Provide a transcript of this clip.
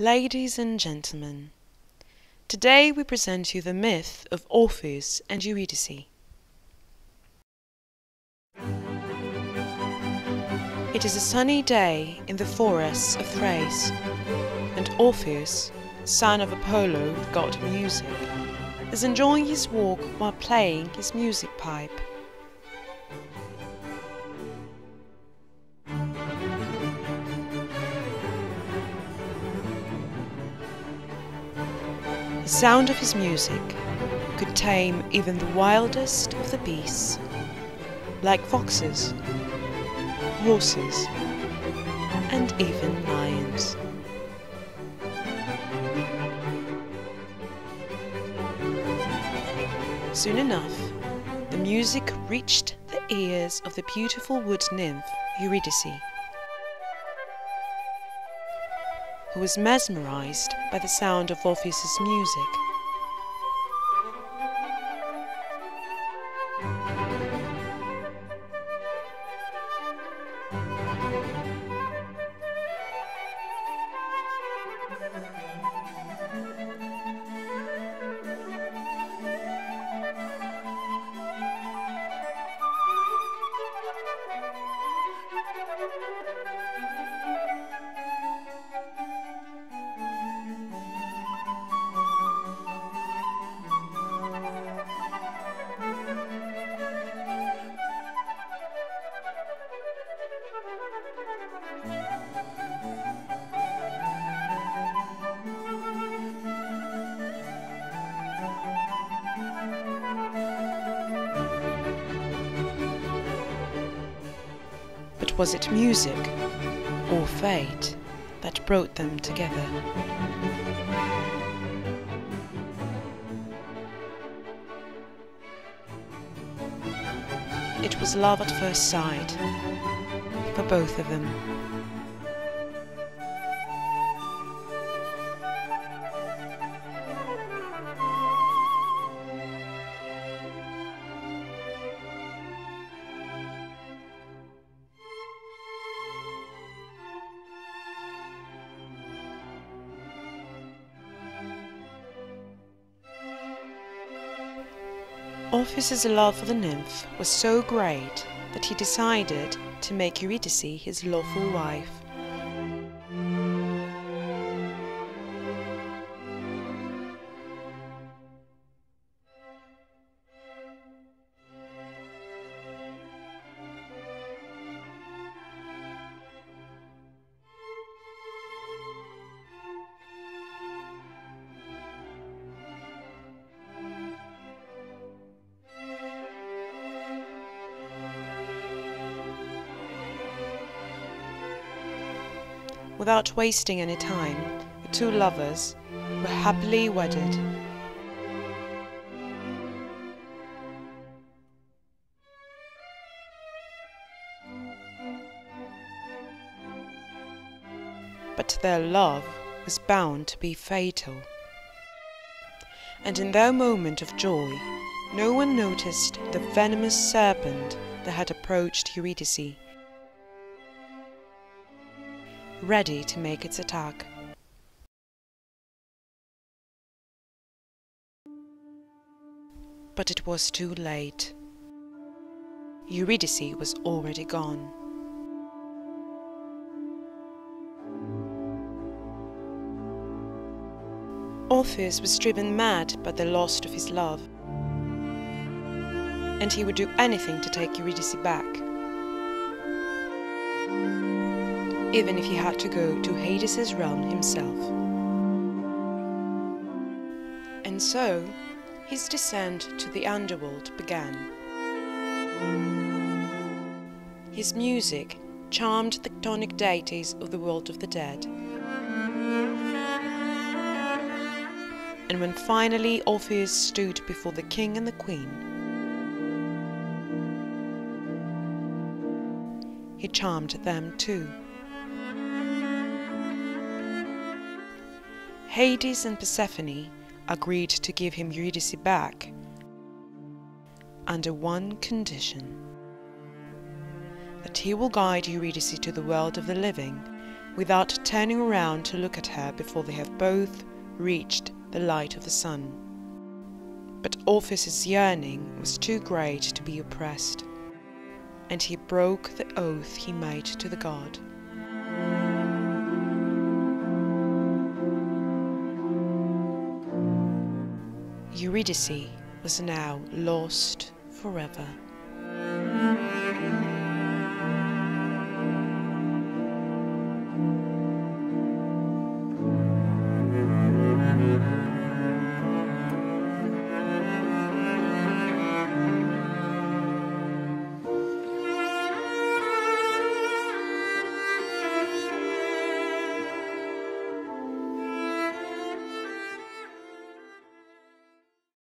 Ladies and gentlemen, today we present you the myth of Orpheus and Eurydice. It is a sunny day in the forests of Thrace, and Orpheus, son of Apollo, the god of music, is enjoying his walk while playing his music pipe. The sound of his music could tame even the wildest of the beasts, like foxes, horses, and even lions. Soon enough, the music reached the ears of the beautiful wood nymph Eurydice, who was mesmerized by the sound of Orpheus's music. Was it music or fate that brought them together? It was love at first sight for both of them. Orpheus's love for the nymph was so great that he decided to make Eurydice his lawful wife. Without wasting any time, the two lovers were happily wedded. But their love was bound to be fatal. And in their moment of joy, no one noticed the venomous serpent that had approached Eurydice ready to make its attack. But it was too late. Eurydice was already gone. Orpheus was driven mad by the loss of his love, and he would do anything to take Eurydice back. Even if he had to go to Hades' realm himself. And so, his descent to the underworld began. His music charmed the chthonic deities of the world of the dead. And when finally Orpheus stood before the king and the queen, he charmed them too. Hades and Persephone agreed to give him Eurydice back under one condition that he will guide Eurydice to the world of the living without turning around to look at her before they have both reached the light of the sun. But Orpheus's yearning was too great to be oppressed, and he broke the oath he made to the god. Eurydice was now lost forever.